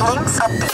Game Shopping.